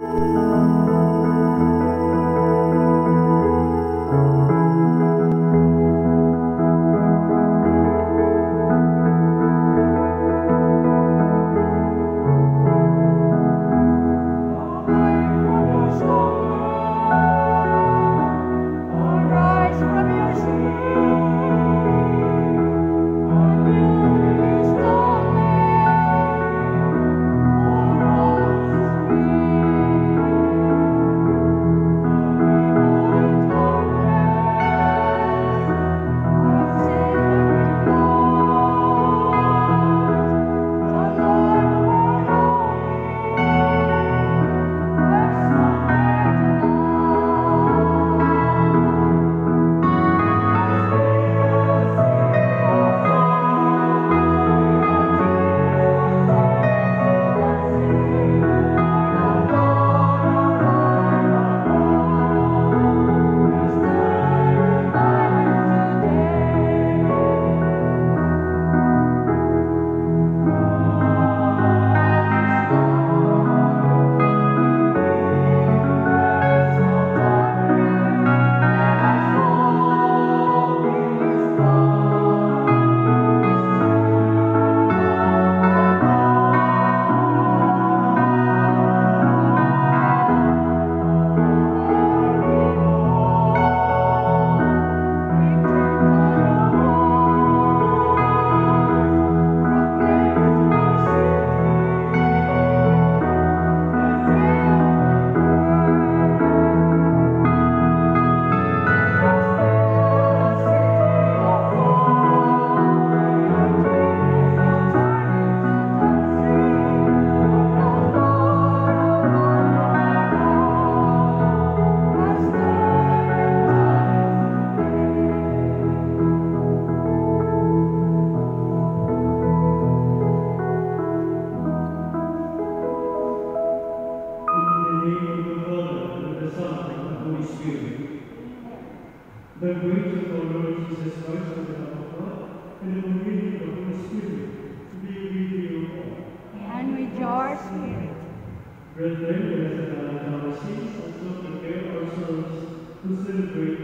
Música The grace of our Lord Jesus Christ and the love of God and the communion of the Holy Spirit be with you all. and with your spirit. Brethren, let us acknowledge our sins and so prepare ourselves to celebrate